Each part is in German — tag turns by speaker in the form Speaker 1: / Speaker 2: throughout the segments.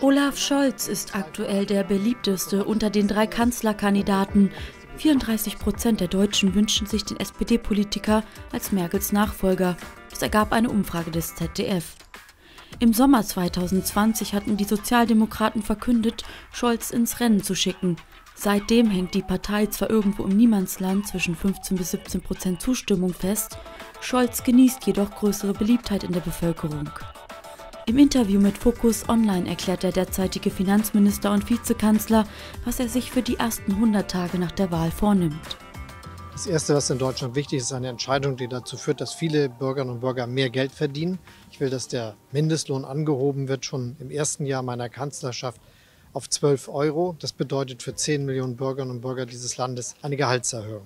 Speaker 1: Olaf Scholz ist aktuell der beliebteste unter den drei Kanzlerkandidaten. 34 Prozent der Deutschen wünschen sich den SPD-Politiker als Merkels Nachfolger. Das ergab eine Umfrage des ZDF. Im Sommer 2020 hatten die Sozialdemokraten verkündet, Scholz ins Rennen zu schicken. Seitdem hängt die Partei zwar irgendwo im Niemandsland zwischen 15 bis 17 Prozent Zustimmung fest, Scholz genießt jedoch größere Beliebtheit in der Bevölkerung. Im Interview mit Focus Online erklärt der derzeitige Finanzminister und Vizekanzler, was er sich für die ersten 100 Tage nach der Wahl vornimmt.
Speaker 2: Das Erste, was in Deutschland wichtig ist, ist eine Entscheidung, die dazu führt, dass viele Bürgerinnen und Bürger mehr Geld verdienen. Ich will, dass der Mindestlohn angehoben wird, schon im ersten Jahr meiner Kanzlerschaft auf 12 Euro. Das bedeutet für 10 Millionen Bürgerinnen und Bürger dieses Landes eine Gehaltserhöhung.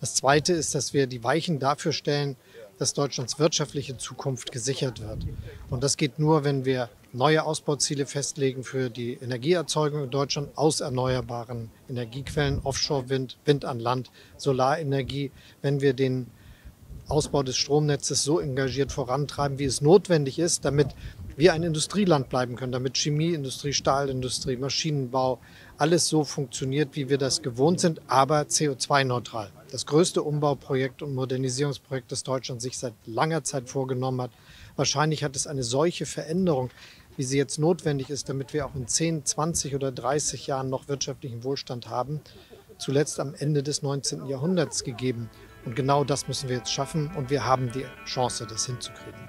Speaker 2: Das Zweite ist, dass wir die Weichen dafür stellen, dass Deutschlands wirtschaftliche Zukunft gesichert wird. Und das geht nur, wenn wir neue Ausbauziele festlegen für die Energieerzeugung in Deutschland aus erneuerbaren Energiequellen, Offshore-Wind, Wind an Land, Solarenergie, wenn wir den Ausbau des Stromnetzes so engagiert vorantreiben, wie es notwendig ist, damit wir ein Industrieland bleiben können, damit Chemieindustrie, Stahlindustrie, Maschinenbau, alles so funktioniert, wie wir das gewohnt sind, aber CO2-neutral. Das größte Umbauprojekt und Modernisierungsprojekt, das Deutschland sich seit langer Zeit vorgenommen hat. Wahrscheinlich hat es eine solche Veränderung, wie sie jetzt notwendig ist, damit wir auch in 10, 20 oder 30 Jahren noch wirtschaftlichen Wohlstand haben, zuletzt am Ende des 19. Jahrhunderts gegeben. Und genau das müssen wir jetzt schaffen und wir haben die Chance, das hinzukriegen.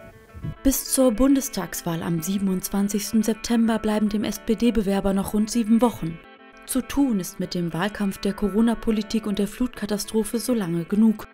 Speaker 1: Bis zur Bundestagswahl am 27. September bleiben dem SPD-Bewerber noch rund sieben Wochen. Zu tun ist mit dem Wahlkampf der Corona-Politik und der Flutkatastrophe so lange genug.